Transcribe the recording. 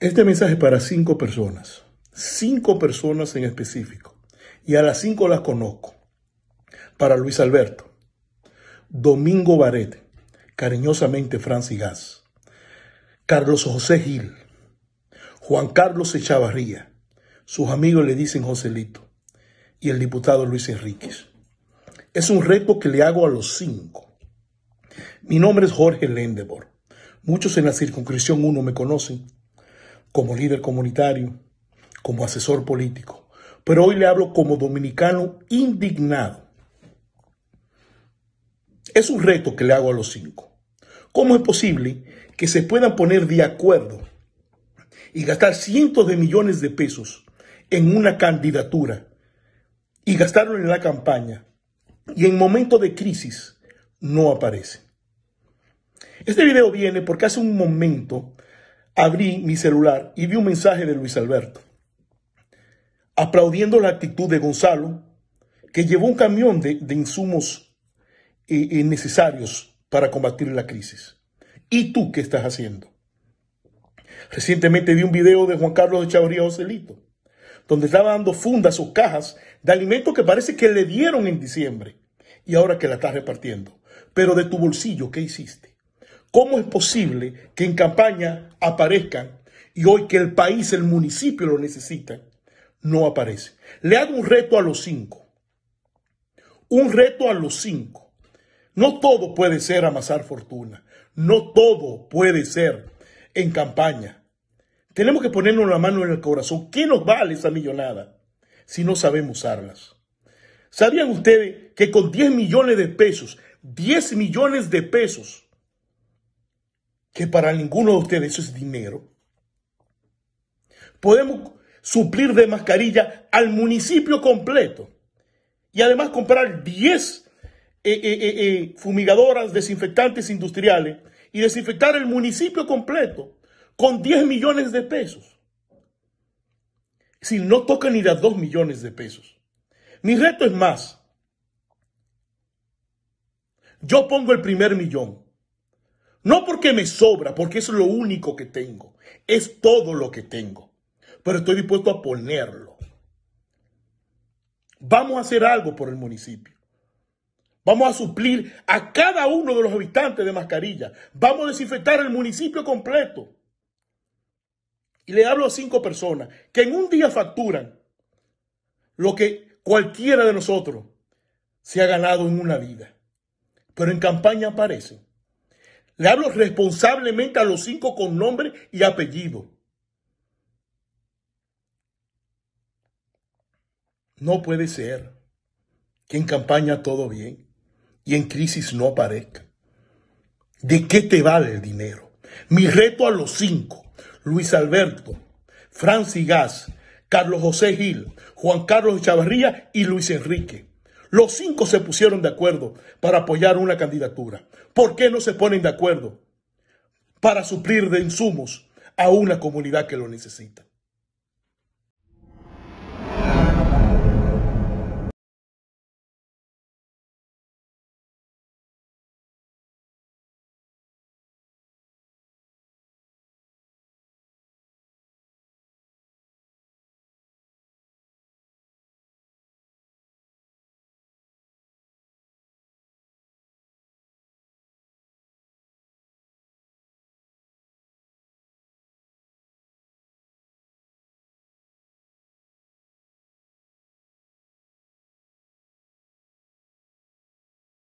Este mensaje es para cinco personas, cinco personas en específico, y a las cinco las conozco. Para Luis Alberto, Domingo Barete, cariñosamente Francis Gas, Carlos José Gil, Juan Carlos Echavarría, sus amigos le dicen Joselito, y el diputado Luis Enríquez. Es un reto que le hago a los cinco. Mi nombre es Jorge Lendebor. Muchos en la circunscripción 1 me conocen como líder comunitario, como asesor político, pero hoy le hablo como dominicano indignado. Es un reto que le hago a los cinco. ¿Cómo es posible que se puedan poner de acuerdo y gastar cientos de millones de pesos en una candidatura y gastarlo en la campaña y en momentos de crisis no aparece? Este video viene porque hace un momento abrí mi celular y vi un mensaje de Luis Alberto, aplaudiendo la actitud de Gonzalo, que llevó un camión de, insumos eh, eh, necesarios para combatir la crisis. ¿Y tú qué estás haciendo? Recientemente vi un video de Juan Carlos de Chavarría Joselito, donde estaba dando fundas o cajas de alimentos que parece que le dieron en diciembre y ahora que la está repartiendo. Pero de tu bolsillo, ¿qué hiciste? ¿Cómo es posible que en campaña aparezcan y hoy que el país, el municipio lo necesita, no aparece? Le hago un reto a los cinco. Un reto a los cinco. No todo puede ser amasar fortuna. No todo puede ser en campaña. Tenemos que ponernos la mano en el corazón. ¿Qué nos vale esa millonada si no sabemos usarlas? ¿Sabían ustedes que con 10 millones de pesos, 10 millones de pesos, que para ninguno de ustedes eso es dinero, podemos suplir de mascarilla al municipio completo y además comprar 10 eh, eh, eh, fumigadoras, desinfectantes industriales y desinfectar el municipio completo con 10 millones de pesos. Si no toca ni las 2 millones de pesos. Mi reto es más. Yo pongo el primer millón. No porque me sobra, porque es lo único que tengo. Es todo lo que tengo. Pero estoy dispuesto a ponerlo. Vamos a hacer algo por el municipio. Vamos a suplir a cada uno de los habitantes de mascarilla. Vamos a desinfectar el municipio completo. Y le hablo a cinco personas que en un día facturan lo que cualquiera de nosotros se ha ganado en una vida. Pero en campaña aparecen. Le hablo responsablemente a los cinco con nombre y apellido. No puede ser que en campaña todo bien y en crisis no aparezca. ¿De qué te vale el dinero? Mi reto a los cinco, Luis Alberto, Francis Gas, Carlos José Gil, Juan Carlos Chavarría y Luis Enrique. Los cinco se pusieron de acuerdo para apoyar una candidatura. ¿Por qué no se ponen de acuerdo para suplir de insumos a una comunidad que lo necesita?